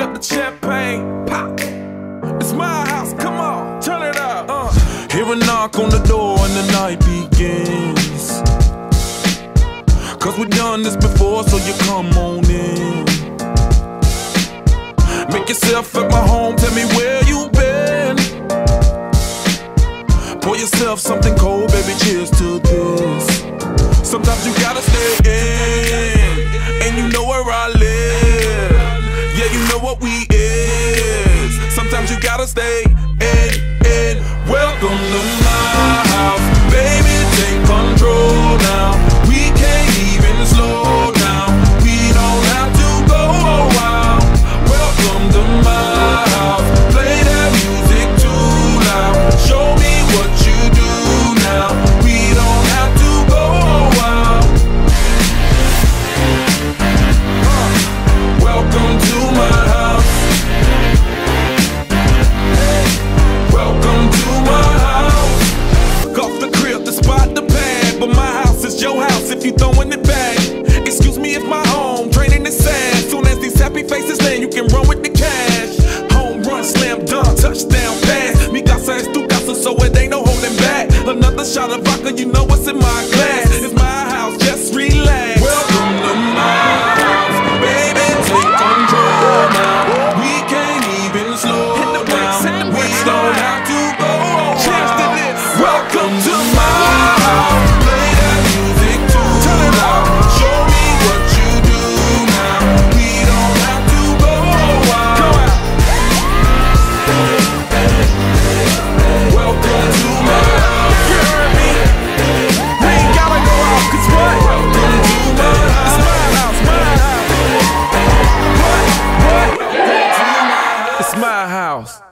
up the champagne, pop. It's my house, come on, turn it up. Uh. Hear a knock on the door and the night begins. Cause we've done this before, so you come on in. Make yourself at my home, tell me where you've been. Pour yourself something cold, what we is. Sometimes you gotta stay if you throwing it back. Excuse me if my home draining is sad. Soon as these happy faces land, you can run with the cash. Home run, slam dunk, touchdown pass. Mi casa es tu casa, so it ain't no holding back. Another shot of vodka, you know what's in my glass. My house.